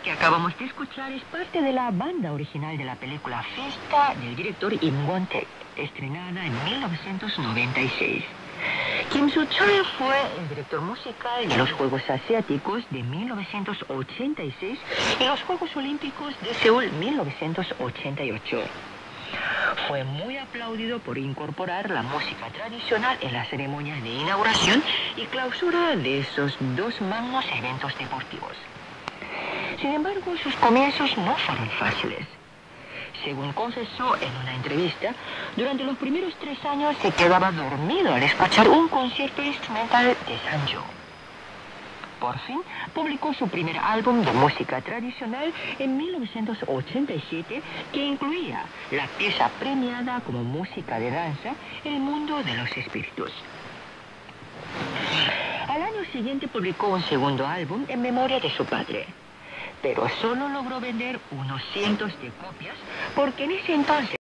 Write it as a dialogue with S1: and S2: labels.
S1: que acabamos de escuchar es parte de la banda original de la película Fiesta del director Im Won-taek, estrenada en 1996. Kim Soo-chol fue el director musical de los Juegos Asiáticos de 1986 y los Juegos Olímpicos de Seúl 1988. Fue muy aplaudido por incorporar la música tradicional en las ceremonias de inauguración y clausura de esos dos magnos eventos deportivos. Sin embargo, sus comienzos no fueron fáciles. Según confesó en una entrevista, durante los primeros tres años se quedaba dormido al escuchar un concierto instrumental de Sanjo. Por fin, publicó su primer álbum de música tradicional en 1987, que incluía la pieza premiada como música de danza, El mundo de los espíritus. Al año siguiente publicó un segundo álbum en memoria de su padre pero solo logró vender unos cientos de copias porque en ese entonces